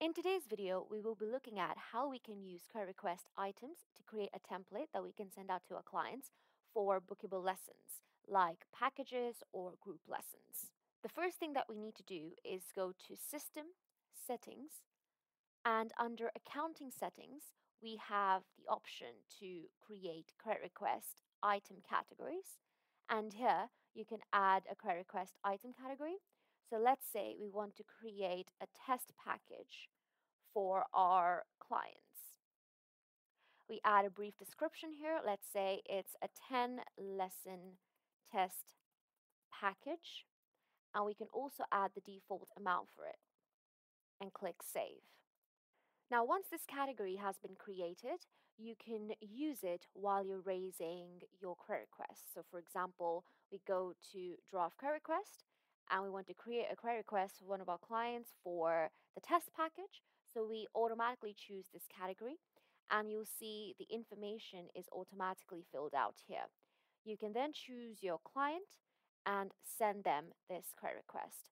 In today's video, we will be looking at how we can use credit request items to create a template that we can send out to our clients for bookable lessons, like packages or group lessons. The first thing that we need to do is go to System, Settings, and under Accounting Settings, we have the option to create credit request item categories. And here you can add a credit request item category so let's say we want to create a test package for our clients. We add a brief description here. Let's say it's a 10 lesson test package. And we can also add the default amount for it and click Save. Now, once this category has been created, you can use it while you're raising your credit request. So for example, we go to draft credit request and we want to create a credit request for one of our clients for the test package. So we automatically choose this category and you'll see the information is automatically filled out here. You can then choose your client and send them this credit request.